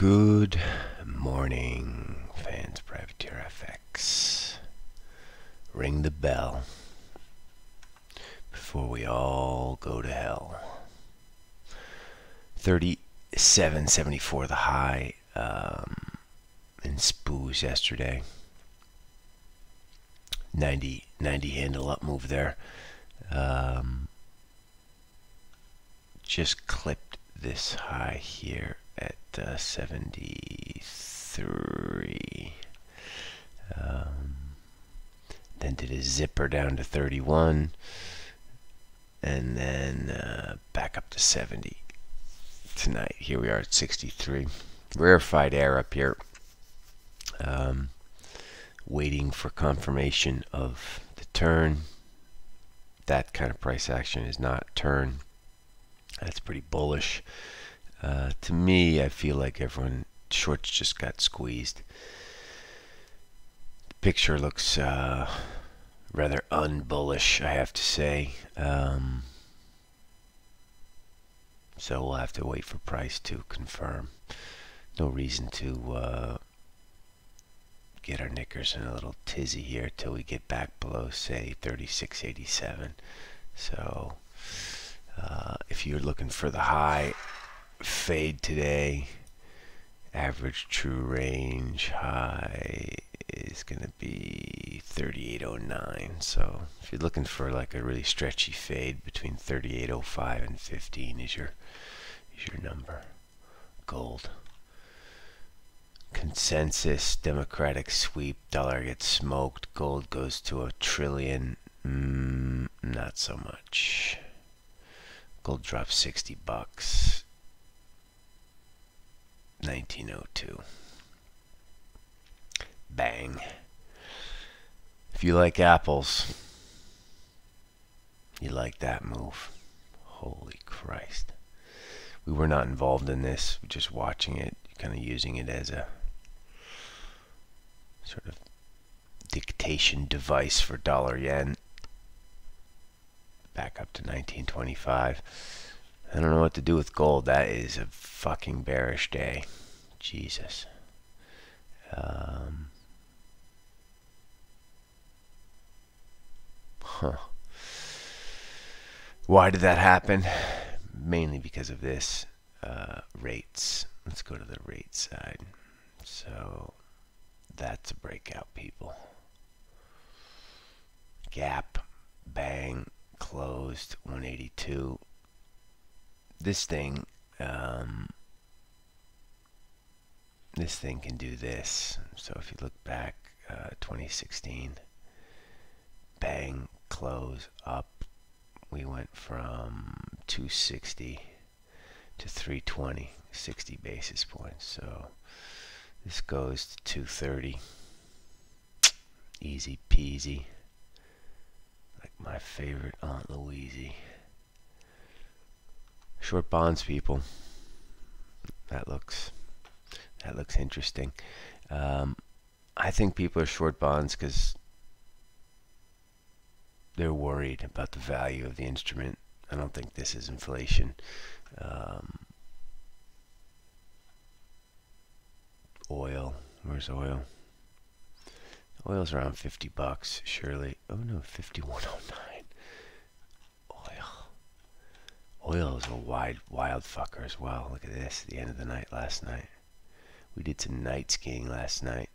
Good morning, fans. Privateer FX. Ring the bell before we all go to hell. 37.74 the high um, in Spoos yesterday. 90, 90 handle up move there. Um, just clipped this high here at uh, 73. Um, then did a zipper down to 31. And then uh, back up to 70 tonight. Here we are at 63. Rarefied air up here. Um, waiting for confirmation of the turn. That kind of price action is not turn. That's pretty bullish. Uh, to me, I feel like everyone shorts just got squeezed. The picture looks uh, rather unbullish, I have to say. Um, so we'll have to wait for price to confirm. No reason to uh, get our knickers in a little tizzy here till we get back below, say, 36.87. So uh, if you're looking for the high, fade today. Average true range high is going to be 3809. So if you're looking for like a really stretchy fade between 3805 and 15 is your is your number. Gold. Consensus Democratic sweep. Dollar gets smoked. Gold goes to a trillion. Mm, not so much. Gold drops 60 bucks. 1902. Bang. If you like apples, you like that move. Holy Christ. We were not involved in this, just watching it, kind of using it as a sort of dictation device for dollar yen. Back up to 1925. I don't know what to do with gold. That is a fucking bearish day. Jesus. Um, huh. Why did that happen? Mainly because of this. Uh, rates. Let's go to the rate side. So that's a breakout, people. Gap, bang, closed, 182 this thing, um, this thing can do this. So if you look back, uh, 2016, bang, close, up, we went from 260 to 320, 60 basis points. So this goes to 230. Easy peasy. Like my favorite Aunt Louise. Short bonds, people. That looks that looks interesting. Um, I think people are short bonds because they're worried about the value of the instrument. I don't think this is inflation. Um, oil, where's oil? Oil's around 50 bucks, surely. Oh no, 5109. Oil is a wide, wild fucker as well. Look at this, at the end of the night last night. We did some night skiing last night.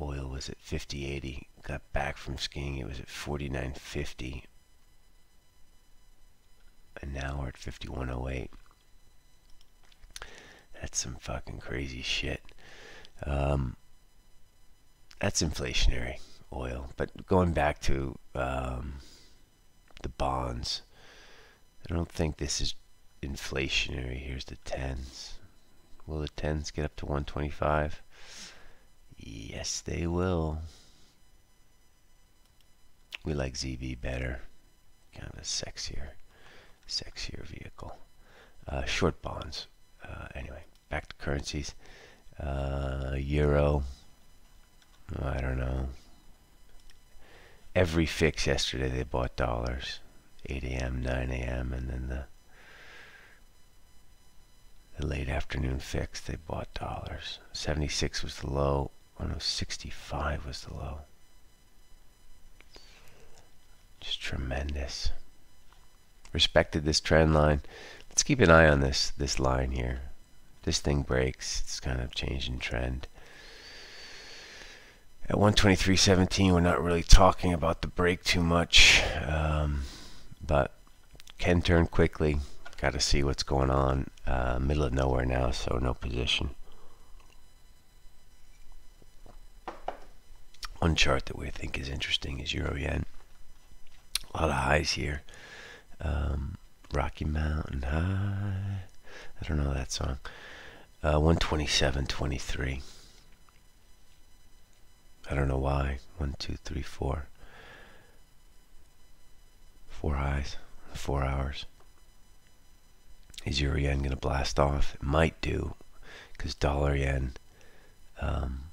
Oil was at 50.80. Got back from skiing, it was at 49.50. And now we're at 51.08. That's some fucking crazy shit. Um, that's inflationary oil. But going back to um, the bonds, I don't think this is inflationary. Here's the tens. Will the tens get up to 125? Yes, they will. We like ZB better. Kind of a sexier, sexier vehicle. Uh, short bonds. Uh, anyway, back to currencies. Uh, Euro. I don't know every fix yesterday they bought dollars 8 a.m 9 a.m and then the the late afternoon fix. They bought dollars. 76 was the low. Oh no, 65 was the low. Just tremendous. Respected this trend line. Let's keep an eye on this this line here. This thing breaks. It's kind of changing trend. At 123.17, we're not really talking about the break too much, um, but can turn quickly. Got to see what's going on. Uh, middle of nowhere now, so no position. One chart that we think is interesting is Euro Yen. A lot of highs here. Um, Rocky Mountain High. I don't know that song. Uh, 127.23. I don't know why. One, two, three, four. Four highs, four hours. Is euro yen going to blast off? It might do, because dollar yen um,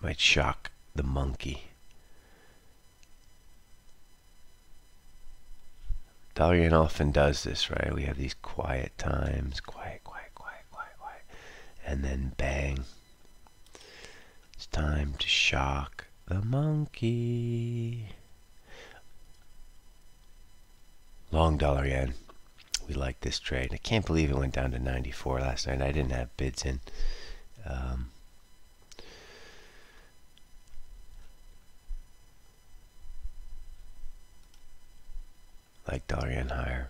might shock the monkey. Dollar yen often does this, right? We have these quiet times, quiet, quiet, quiet, quiet, quiet, and then bang. It's time to shock the monkey. Long dollar yen. We like this trade. I can't believe it went down to 94 last night. I didn't have bids in. Um, like dollar yen higher.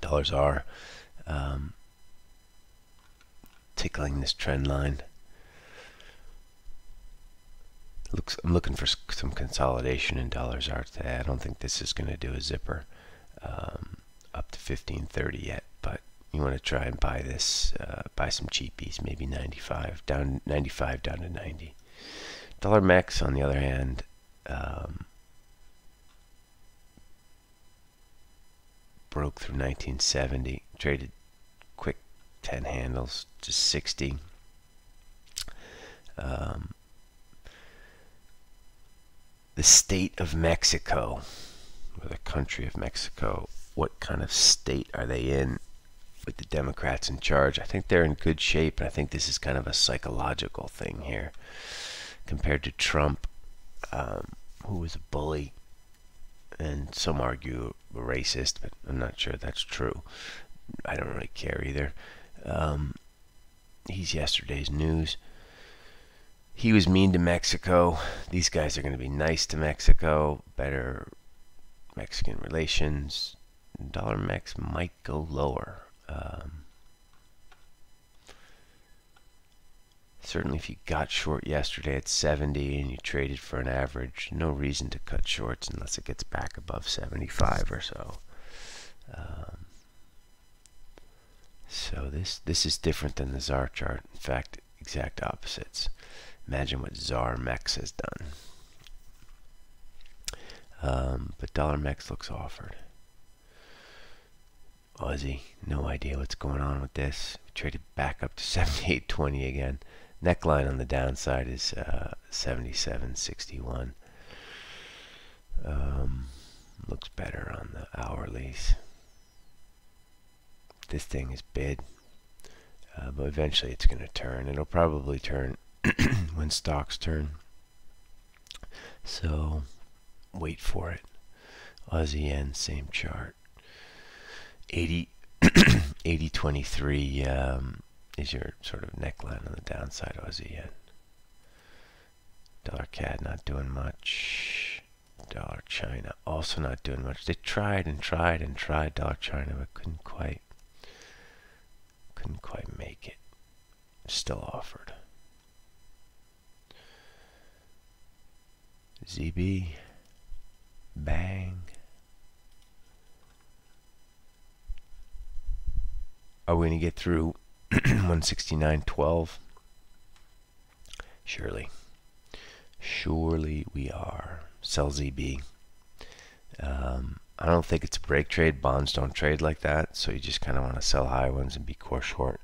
Dollars are um, tickling this trend line. Looks, I'm looking for some consolidation in dollar ZAR today. I don't think this is going to do a zipper um, up to 1530 yet, but you want to try and buy this, uh, buy some cheapies, maybe 95 down, 95 down to 90. Dollar Mex, on the other hand, um, broke through 1970, traded quick 10 handles to 60. Um, the state of Mexico, or the country of Mexico, what kind of state are they in with the Democrats in charge? I think they're in good shape, and I think this is kind of a psychological thing here compared to Trump, um, who was a bully and some argue a racist, but I'm not sure that's true. I don't really care either. Um, he's yesterday's news he was mean to Mexico. These guys are going to be nice to Mexico, better Mexican relations. Dollar Mex might go lower. Um, certainly, if you got short yesterday at 70 and you traded for an average, no reason to cut shorts unless it gets back above 75 or so. Um, so this this is different than the ZAR chart. In fact, exact opposites. Imagine what ZAR Mex has done. Um, but Dollar Mex looks offered. Aussie, no idea what's going on with this. We traded back up to 78.20 again. Neckline on the downside is uh, 77.61. Um, looks better on the hourlies. This thing is bid, uh, but eventually it's going to turn. It'll probably turn when stocks turn. So wait for it. Aussie yen, same chart. 80, 80 23 um, is your sort of neckline on the downside, Aussie yen. Dollar CAD not doing much. Dollar China also not doing much. They tried and tried and tried Dollar China, but couldn't quite, couldn't quite make it. Still offered. ZB, bang. Are we going to get through 169.12? Surely. Surely we are. Sell ZB. Um, I don't think it's a break trade. Bonds don't trade like that, so you just kind of want to sell high ones and be core short.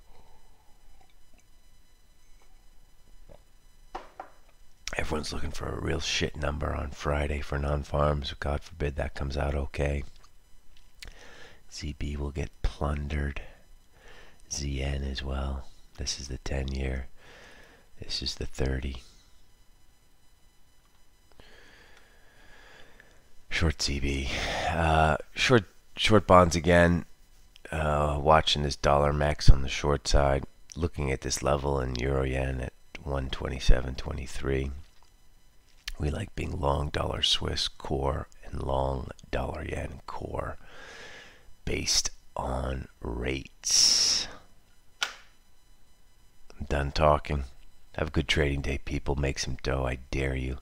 Everyone's looking for a real shit number on Friday for non-farms. God forbid that comes out okay. ZB will get plundered. ZN as well. This is the 10 year. This is the 30. Short ZB. Uh, short short bonds again. Uh, watching this dollar Mex on the short side. Looking at this level in euro yen at 127.23. We like being long dollar Swiss core and long dollar yen core based on rates. I'm done talking. Have a good trading day, people. Make some dough. I dare you.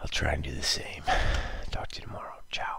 I'll try and do the same. Talk to you tomorrow. Ciao.